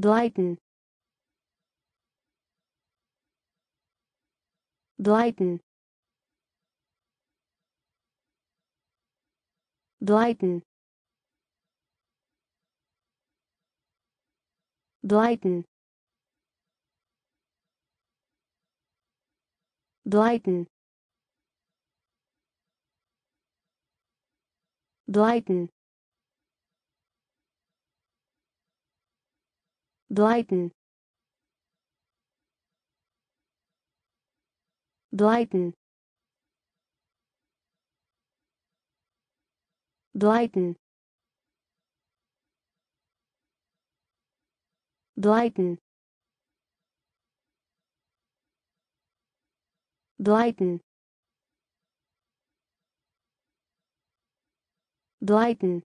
Blighten. Blighten. Blighten. Blighten. Blighten. Blighten. Blighten. Blighten. Blighten. Blighten. Blighten. Blighten.